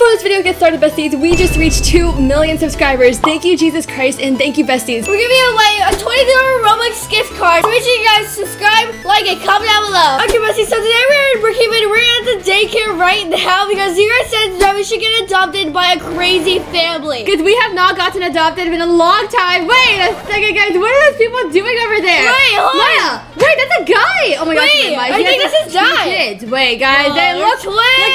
before this video gets started, besties, we just reached 2 million subscribers. Thank you, Jesus Christ, and thank you, besties. We're giving away a $20 Robux gift card. So make sure you guys subscribe, like, and comment down below. Okay, besties, so today we're in Brookhaven. We're at the daycare right now because you guys said that we should get adopted by a crazy family. Because we have not gotten adopted in a long time. Wait a second, guys. What are those people doing over there? Wait, hold on. Maya, wait, that's a guy. Oh my gosh, Wait, I think this is. Kids. Wait, guys, Oh, they look. Look.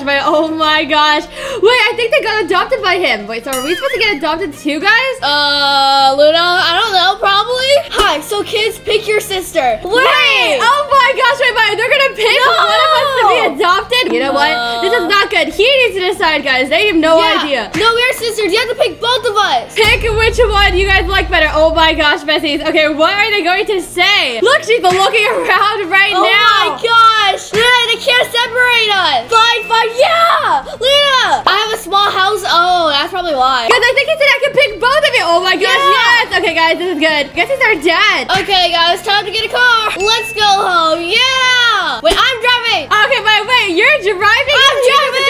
Wait, oh my gosh, Oh my gosh. Wait, I think they got adopted by him. Wait, so are we supposed to get adopted too, guys? Uh, Luna, I don't know, probably. Hi, so kids, pick your sister. Wait! Oh my gosh, wait, Maya, they're gonna pick No. one of us to be adopted. You know what? This is not good. He needs to decide, guys. They have no Yeah. idea. No, we're sisters. You have to pick both of us. Pick which one you guys like better. Oh my gosh, Bessies. Okay, what are they going to say? Look, she's looking around right Oh now. my gosh! Luna, they can't separate us! Fine, fine, yeah! Luna! I have a small house. Oh, why. Because I think he said I could pick both of you. Oh my gosh, Yeah. yes. Okay, guys, this is good. I Guess he's our dad. Okay, guys, time to get a car. Let's go home. Yeah! Wait, I'm driving! Okay, wait, wait, you're driving? I'm You have to driving.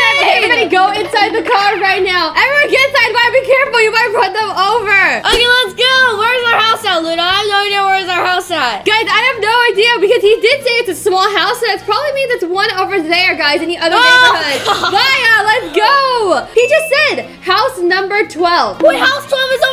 Everybody go inside the car right now. Everyone get inside. Maya, be careful. You might run them over. Okay, let's go. Where's our house at, Luna? I have no idea where's our house at. Guys, I have no idea because he did say it's a small house, so that probably means it's one over there, guys, in the other Oh. neighborhood. Maya, let's go. He just said house number 12. Wait, house 12 is over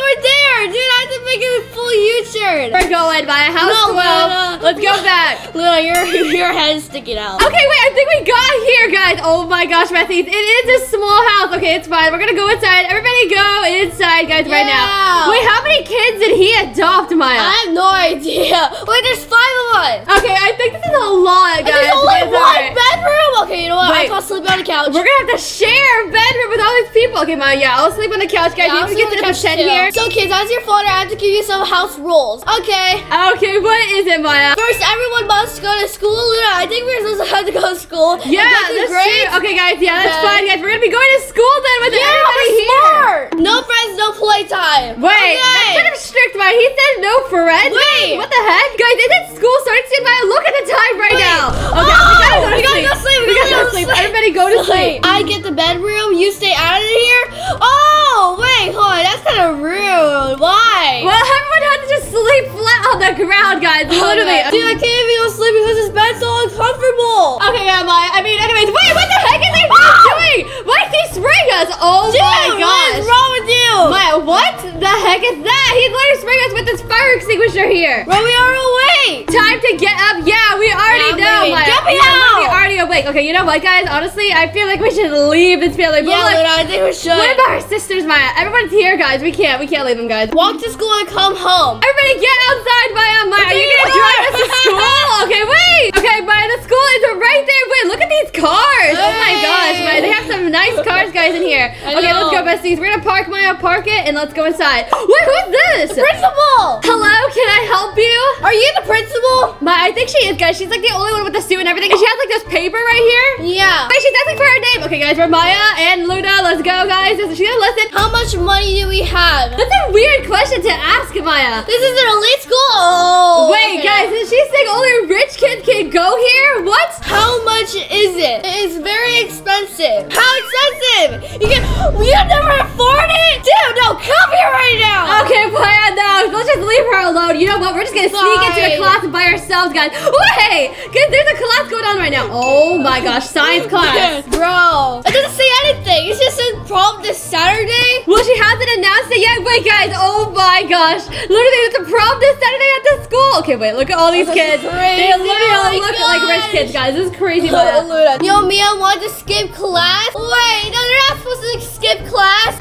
U-turn. We're going by a house No, 12. Luna. Let's go back. Luna, your, your head is sticking out. Okay, wait, I think we got here, guys. Oh my gosh, Messi. It is a small house. Okay, it's fine. We're gonna go inside. Everybody go inside, guys, right now. Wait, how many kids did he adopt, Maya? I have no idea. Wait, there's five of us. Okay, I think this is a lot, And guys. there's only but it's one alright. bedroom. Okay, you know what? Wait. I can't sleep on the couch. We're gonna have to share a bedroom with all these people. Okay, Maya, yeah, I'll sleep on the couch, guys. Yeah, you can get the couch too. here. So, kids, as your father, I have to give you some house rules. Okay. Okay, what is it, Maya? First, everyone must go to school. Luna, I think we're supposed to have to go to school. Yeah, that's grades. true. Okay, guys, yeah, that's Okay. fine, guys. We're gonna be going to school then with Yeah, everybody we're here. smart. No friends, no playtime. Wait, okay. that's kind of strict, Maya. He said no friends. Wait. what the heck, guys? Isn't school starting soon, Maya? Look at the time right Wait. now. Oh, Okay, we oh, gotta go to we gotta go sleep, we gotta go go sleep. Everybody go to sleep. I get the bedroom. You stay out of here. Oh, wait, hold on. That's kind of rude. Why? Well, everyone had to just sleep flat on the ground, guys. Oh, literally. Dude, I can't even go sleep because this bed's so uncomfortable. Okay, Maya. I mean, anyways, wait, what the heck is he ah! doing? Why is he spraying us? Oh Dude, my gosh. is wrong with you? Maya, what the heck is that? He's literally spraying us with this fire extinguisher here. Bro, we are awake. Time to get up. Yeah, we already Yeah, know. Maya. Get me Yeah, we're already awake. Okay, you know what, guys? Honestly, I feel like we should leave this family. But Yeah, look, Luna, I think we should. what about our sisters, Maya? Everyone's here, guys. We can't. We can't leave them, guys. Walk to school and come home. Everybody get outside, Maya. Uh, Maya, are you gonna drive us to school? Okay, wait. Okay, Maya, the school is right there. Wait, look at these cars. Oh my gosh, Maya. They have some nice cars, guys, in here. I okay, let's go, know. besties. We're gonna park Maya, uh, park it, and let's go inside. Wait, who's this? Principal! Hello, can I help you? Are you the principal? Maya, I think she is, guys. She's like the only one with the suit and everything. And she has like this paper right here. Yeah. Wait, she's asking for her name. Okay, guys, we're Maya and Luna. Let's go, guys. She's gonna listen. How much money do we have? That's a weird question to ask, Maya. This is an elite school. Oh. Wait, okay. guys, is she saying only rich kids can go here? What? How much is it? It's very expensive. How expensive? You can you never afford it? Dude, no, come here right now. Okay, Maya, no. Let's just leave her alone. You know what? We're just gonna sneak into the class by ourselves, guys. Wait, guys, there's a class going on right now. Oh my gosh, science class. Bro, it doesn't say anything. It's just a prom this Saturday. Well, she hasn't announced it yet. Wait, guys. Oh my gosh. Literally, it's a prom this Saturday at the school. Okay, wait. Look at all these kids. is They crazy. literally Oh all my look like rich kids, guys. This is crazy. Yo, Mia wanted to skip class. Wait, no, they're not supposed to skip class.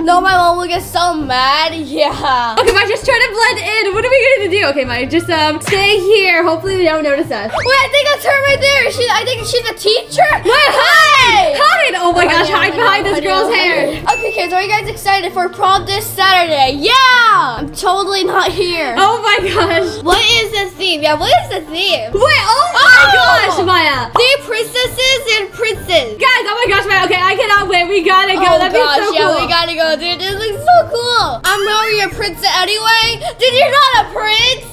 No, my mom will get so mad. Yeah. Okay, Maya, just try to blend in. What are we going to do? Okay, Maya, just um stay here. Hopefully they don't notice us. Wait, I think that's her right there. She, I think she's a teacher. Wait, hide! Hide! Oh my gosh, I hide behind this girl's hair. Okay, kids, are you guys excited for prom this Saturday? Yeah! I'm totally not here. Oh my gosh. What is the theme? Yeah, what is the theme? Wait, oh my Oh! gosh, Maya. The princesses and princes. Guys, oh my gosh, Maya. Okay, I cannot wait. We gotta go. oh That'd gosh, be so yeah, cool. we gotta go, dude. This looks so cool. I'm already a princess anyway. Dude, you're not a prince.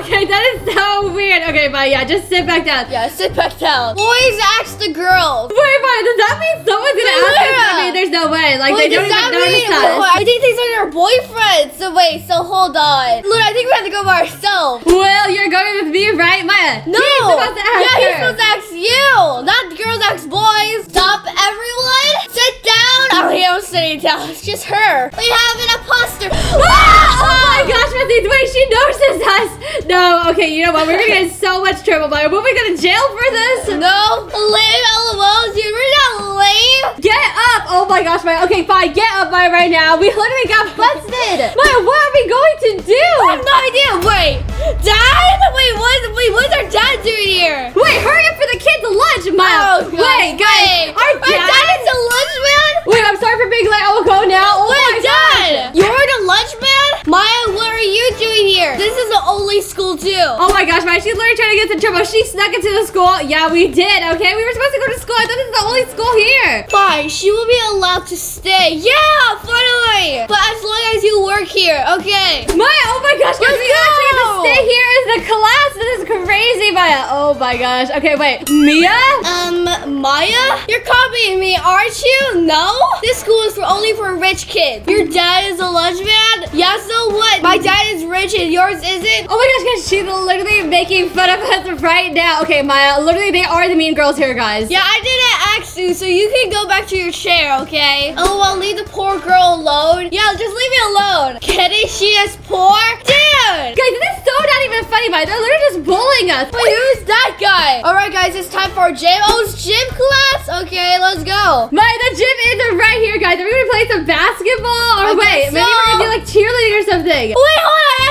Okay, that is so weird. Okay, Maya, yeah, just sit back down. Yeah, sit back down. Boys ask the girls. Wait, Maya, does that mean someone's gonna ask there's no way. Like Wait, they don't even notice mean- us. Oh, I think these are your boyfriends. So wait, so hold on. Look, I think we have to go by ourselves. Well, you're going with me, right, Maya? No. He's supposed to ask yeah, he's her. supposed to ask you, not the girls ask boys. Oh, yeah, I'm. It's just her. We have an imposter. Ah! Oh my gosh, Matthew, wait, she notices us. No, okay, you know what? We're gonna get in so much trouble, Maya. Will we go to jail for this? No, lame, lol, dude, we're not lame. Get up! Oh my gosh, Maya. Okay, fine, get up, Maya, right now. We literally got busted. Maya, what are we going to do? I have no idea. Wait, dad? Wait, what? Wait, what's our dad doing here? Wait, hurry up for the kids' lunch, Maya. Oh, God, wait, guys, wait. our Our dad. dad is a lunch man. Wait, I'm sorry for being late. I will go now. Oh my Wait, gosh. dad, you're the lunch man. Maya, what are you doing here? Only school too. Oh my gosh, Maya, she's literally trying to get into trouble. She snuck into the school. Yeah, we did, okay? We were supposed to go to school. I thought this is the only school here. Fine, she will be allowed to stay. Yeah, finally. But as long as you work here, okay. Maya, oh my gosh, guys, Let's we actually have to go. stay here as the class. This is crazy, Maya. Oh my gosh. Okay, wait. Mia? Um, Maya, you're copying me, aren't you? No. This school is for only for rich kids. Your dad is a lunch man. Yeah, so what? My dad is rich and yours isn't. Oh my gosh, guys, she's literally making fun of us right now. Okay, Maya, literally, they are the mean girls here, guys. Yeah, I didn't ask you, so you can go back to your chair, okay? Oh, well, leave the poor girl alone. Yeah, just leave me alone. Kidding, she is poor? Dude! Guys, this is so not even funny, Maya. They're literally just bullying us. Wait, who's that guy? All right, guys, it's time for our gym. Oh, class? Okay, let's go. Maya, the gym is right here, guys. Are we gonna play some basketball? Or wait, guess maybe we're gonna so. do like cheerleading or something. Wait, hold on.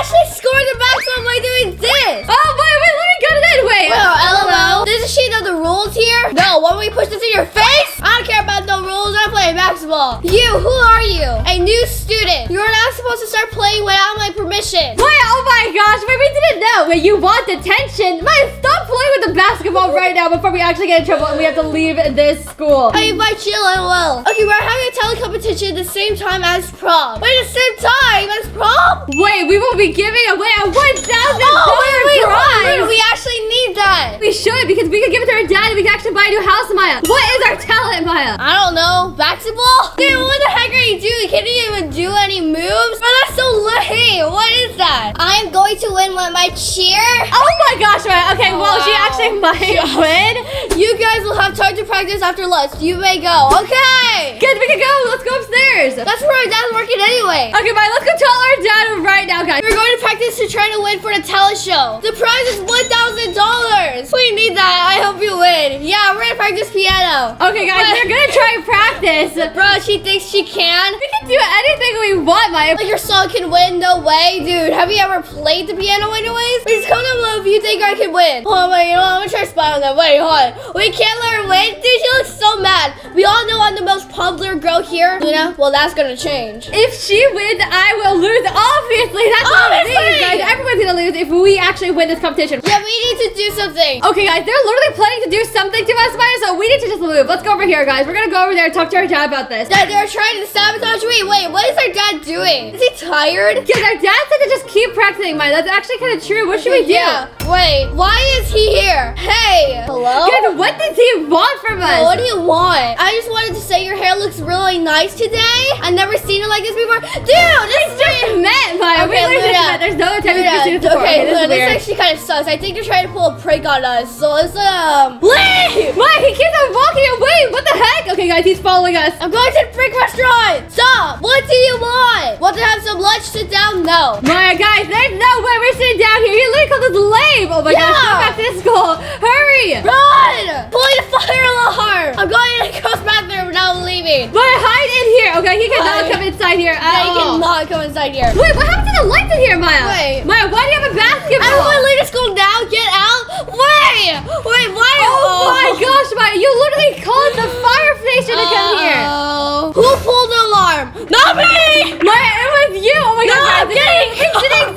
Scored the basketball by doing this. Oh, Maya, wait, let me got it in. Wait. Well, LOL. Doesn't she know the rules here? No, why don't we push this in your face? I don't care about no rules. I'm playing basketball. You, who are you? A new student. You're not supposed to start playing without my permission. Wait, oh my gosh, wait, we didn't know. Wait, you want detention? Maya, stop playing with the basketball right now before we actually get in trouble and we have to leave this school. I invite you, LOL. Okay, we're having a talent competition at the same time as prom. Wait, the same time as prom? Wait, we will be giving away a $1,000 Oh, prize. we actually need that. We should because we could give it to our dad and we can actually buy a new house, Maya. What is our talent, Maya? I don't know. Basketball? Dude, what the heck are you doing? You Can you even do any moves? Bro, that's so lame. What is that? I'm going to win with my cheer. Oh my gosh, Maya. Okay, well, she actually might win. You guys will have time to practice after lunch. You may go. Okay. Good, we can go. Let's go upstairs. That's where our dad's working anyway. Okay, Maya, let's go tell our dad right now, guys. We're going to practice to try to win for the talent show. The prize is $1,000. We need that. I hope you win. Yeah, we're going to practice piano. Okay, guys, we're gonna try and practice. Bro, she thinks she can. We can do anything we want, Maya. Like your song can win? No way, dude. Have you ever played the piano anyways? Please comment below if you think I can win. Wait, you know what? I'm gonna try to spy on that. Wait, hold on. We can't let her win? Dude, she looks so mad. We all know I'm the most popular girl here. Luna, well, that's gonna change. If she wins, I will lose. Obviously, that's what it Obviously. guys. Everyone's gonna lose if we actually win this competition. Yeah, we need to do something. Okay, guys, they're literally planning to do something to us, Maya, so we need to just move. Let's go over here, guys. We're gonna go over there and talk to our dad about this. Dad, they're trying to sabotage me. Wait, what is our dad doing? Is he tired? Because our dad said to just keep practicing, Maya. That's actually kind of true. What should we do? Yeah. Wait, why is he here? Hey. Hello? Guys, what does he want from us? What do you want? I just wanted to say your hair looks really nice today. I've never seen it like this before. Dude, this is just met, Maya. Okay, Luna. met. There's no we Luna, this before. okay, this Luna, is this actually kind of sucks. I think they're trying to pull a prank on us. So let's um leave. Maya, he keeps on walking away. What the heck? Okay, guys, he's following us. I'm going to the freak restaurant. Stop. What do you want? Want to have some lunch? Sit down. No. Maya, guys, there's no way we're sitting down here. He literally called us lame. Oh my gosh, Yeah. go back to school. Hurry. Run! Pulling a fire alarm. I'm going in the girls' bathroom. Now I'm leaving. Maya, hide in here. Okay, he cannot Hide. come inside here at I all. cannot come inside here. Wait, what happened to the lights in here, Maya? Wait. Maya, why do you have a basketball? Everyone leave the school now. Get out. Wait. Wait. Why? Oh my gosh, Maya, you literally called the fire station to come uh, here. Uh, Uh-oh. Who pulled the alarm? Not me! Maya, it was you. Oh my No, gosh, I'm Maya, this kidding. incident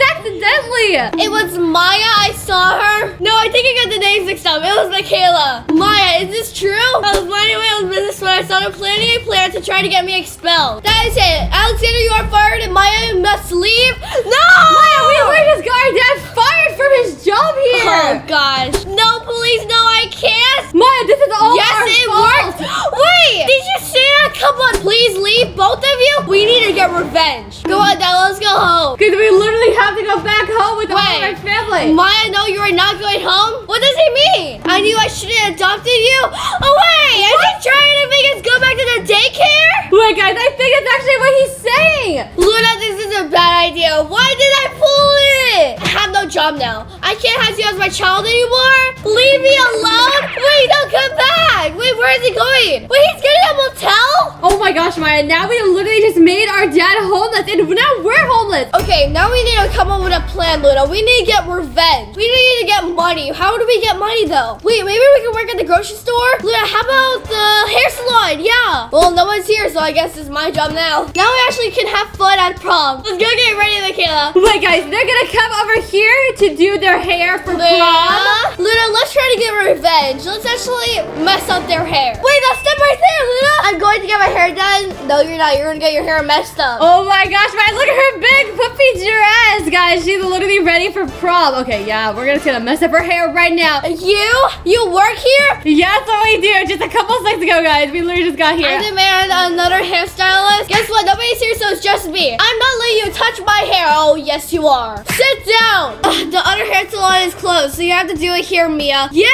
It was Maya. I saw her. No, I think I got the names mixed up. It was Michaela. Maya, is this true? I was minding my own business when I started planning a plan to try to get me expelled. That is it. Alexander, you are fired and Maya must leave. No! Maya, we literally just got our dad fired from his job here. Oh gosh. No, please, no, I can't. Maya, this is all yes, it fault. worked. Wait, did you see that? Come on, please leave, both of you? We need to get revenge. Go on now, let's go home. Because we literally have to go back home with all of Wait. our family. Maya, no, you are not going home? What does he mean? I knew I shouldn't have adopted you? Oh, wait, is he trying to make us go back to the daycare? Wait, guys, I think it's actually what he's saying. Luna, this is a bad idea. Why did I pull it? I have no job now. I can't have you as my child anymore. Leave me alone. Wait, don't come back. Wait, where is he going? Wait, he's getting a motel? Oh my gosh, Maya, now we literally just made our dad homeless, and now we're homeless. Okay, now we need to come up with a plan, Luna. We need to get revenge. We need to get money. How do we get money, though? Wait, maybe we can work at the grocery store? Luna, how about the hair salon? Yeah. Well, no one's here, so I guess it's my job now. Now we actually can have fun at prom. Let's go get ready, Michaela. Oh Wait, guys, they're gonna come over here to do their hair for prom. Luna, Luna, let's try to get revenge. Let's actually mess up their hair. Wait, that's step right there, Luna. I'm going to get my hair done. No, you're not. You're gonna get your hair messed up. Oh my gosh, Maya, look at her big puffy dress, guys. She's literally ready for prom. Okay, yeah, we're just gonna mess up her hair right now. You? You work here? Yeah, that's what we do. Just a couple seconds ago, guys. We literally just got here. I demand another hairstylist. Guess what? Nobody's here, so it's just me. I'm not letting you touch my hair. Oh, yes, you are. Sit down. Ugh, the other hair salon is closed, so you have to do it here, Mia. Yeah,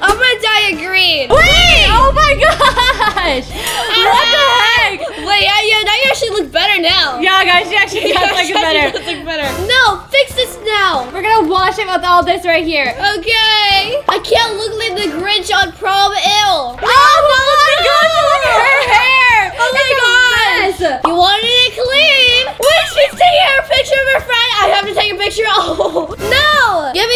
I'm gonna dye it green. Wait! Oh my gosh! what the heck? Wait, yeah, yeah, now you actually look better now. Yeah, guys, she actually does look better. look better. No, fix this now. We're gonna wash it with all this right here. Okay. I can't look like the Grinch on prom ill. Oh, oh my gosh, look at her hair! Oh my gosh. You wanted it clean. Wait, she's taking her picture of her friend. I have to take a picture. Oh, no. Give me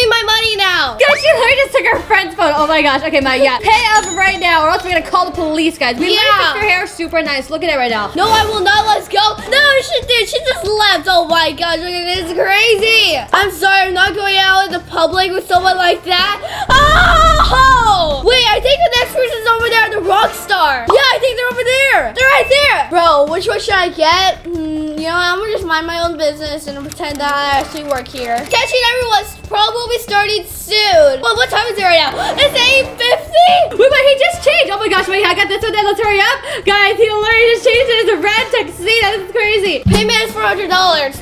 my money now. Guys, just took her friend's phone. Oh my gosh. Okay, Maya, yeah. Pay up right now, or else we're gonna call the police, guys. We Yeah. literally fixed her hair super nice. Look at it right now. No, I will not. Let's go. No, she did. She just left. Oh my gosh, look at this. Crazy. I'm sorry. I'm not going out in the public with someone like that. Oh! Wait, I think the next person's over there, the rock star. Yeah, I think they're over there. They're right there. Bro, which one should I get? Hmm, you know, I'm gonna just mind my own business and pretend that I actually work here. Catching everyone's prom will be starting soon. Well, what time is it right now? It's 8.50. Wait, wait, he just changed. Oh my gosh, wait, I got this one. Then let's hurry up. Guys, he literally just changed it as a red tuxedo. This is crazy. Payment is $400.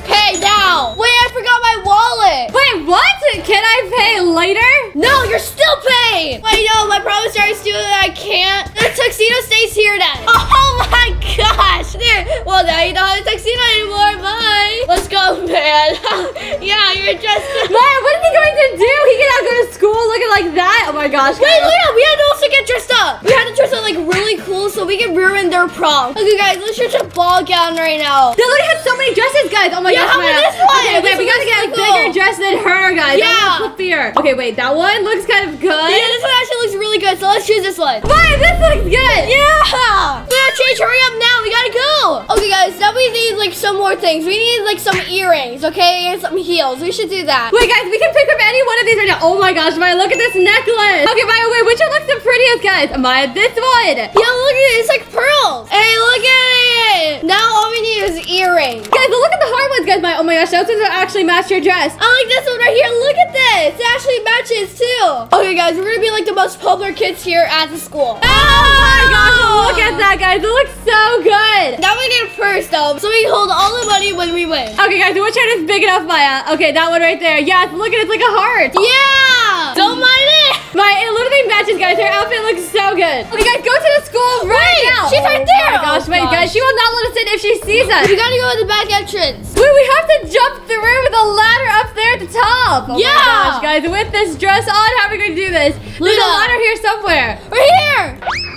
Pay now. Wait, I forgot my wallet. Wait, what? Can I pay later? No, you're still paying. Wait, no, Oh, my promise starts to that I can't. The tuxedo stays here then. Oh my gosh. There. Well, now you don't have a tuxedo anymore. Bye. Let's go, man. yeah, you're just. Maya, what is he going to do? He cannot go to school looking like that. Oh my gosh. Wait, guys. Luna, we had to also get dressed up. We had to dress up like really cool so we can ruin their prom. Okay, guys, let's search a ball gown right now. They literally have so many dresses, guys. Oh my Yeah, gosh, how about Maya. this one? Okay, wait, This we gotta get a so bigger dress than her, guys. Yeah. That fluffier. Okay, wait, that one looks kind of good. Yeah, this one actually looks really good, so let's choose this one. Maya, this looks good. Yeah! We gotta hurry up now, we gotta go! Okay guys, now we need like some more things. We need like some earrings, okay? And some heels. We should do that. Wait, guys, we can pick up any one of these right now. Oh my gosh, Maya, look at this necklace. Okay, Maya, wait, which one looks the prettiest, guys? Maya, this one. Yeah, look at it, it's like pearls. Hey, look at it! Now all we need is earrings. Guys, look at the hard ones, guys. Maya, oh my gosh, those ones actually match your dress. I like this one right here. Look at this. It actually matches too. Okay guys, we're gonna be like the most popular kids here at the school. Oh my gosh, look at that, guys. It looks so good. Now we need a purse though, so we hold all the money when we win. Okay, guys, which one is big enough, Maya? Okay, that one right there. Yes, look at it. It's like a heart. Yeah! Don't mind it! Maya, it literally matches, guys. Her outfit looks so good. Okay, guys, go to the school right Wait, now. she's right there. Oh my gosh, Oh, wait, gosh. guys. She will not let us in if she sees us. We gotta go to the back entrance. Wait, we have to jump through with a ladder up there at the top. Oh Yeah. my gosh, guys, with this dress on, how are we going to do this? There's a ladder here somewhere. Right here!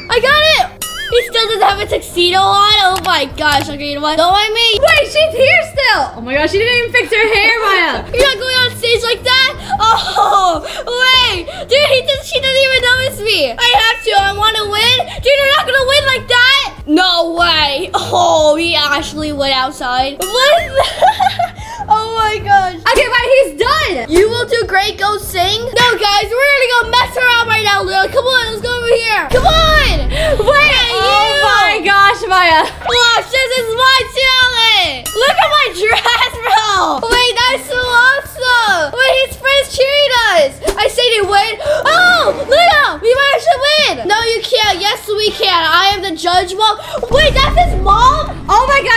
I got it! He still doesn't have a tuxedo on? Oh my gosh. Okay, you know what? Don't mind me. Wait, she's here still. Oh my gosh, she didn't even fix her hair, Maya. You're not going on stage like that? Oh, wait. Dude, he just, she doesn't even notice me. I have to. I want to win. Dude, you're not going to win like that? No way. Oh, he actually went outside. What? oh my gosh. Okay, Maya, he's done. You will do great. Go sing. No, guys, we're gonna go mess around right now, Lil. Come on, let's go over here. Come on. Wait, oh you. oh my gosh, Maya. Watch, this is my challenge. Look at my dress, bro. Wait, that's so awesome. Wait, his friends cheering us. I say they win. Oh, Luna, we might actually win. No, you can't. Yes, we can. I am the judge mom. Wait, that's his mom? Oh my gosh,